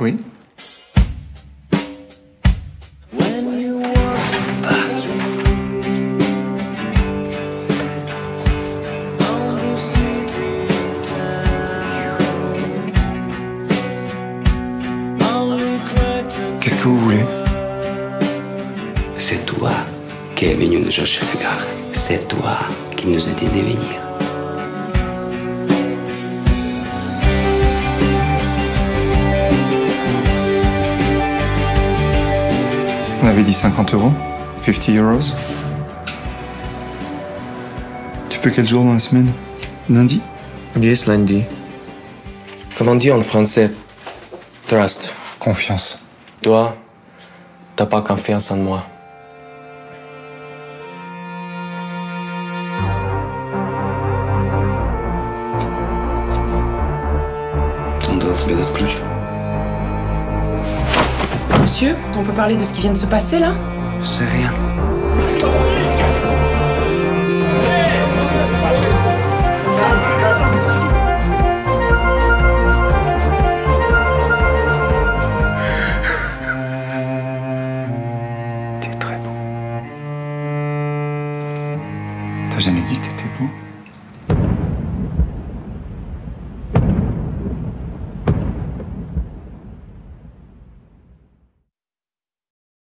Oui Qu'est-ce que vous voulez? C'est toi qui es venu nous chercher à la gare. C'est toi qui nous a dit de venir. On avait dit 50 euros 50 euros Tu peux quel jour dans la semaine Lundi Yes, lundi. Comme on dit en français, trust. Confiance. Toi, t'as pas confiance en moi. On doit trouver d'autres ключ. Monsieur, on peut parler de ce qui vient de se passer là C'est rien. T'es très beau. T'as jamais dit que t'étais beau